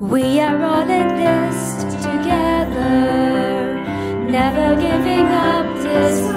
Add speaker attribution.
Speaker 1: We are all in this together, never giving up this.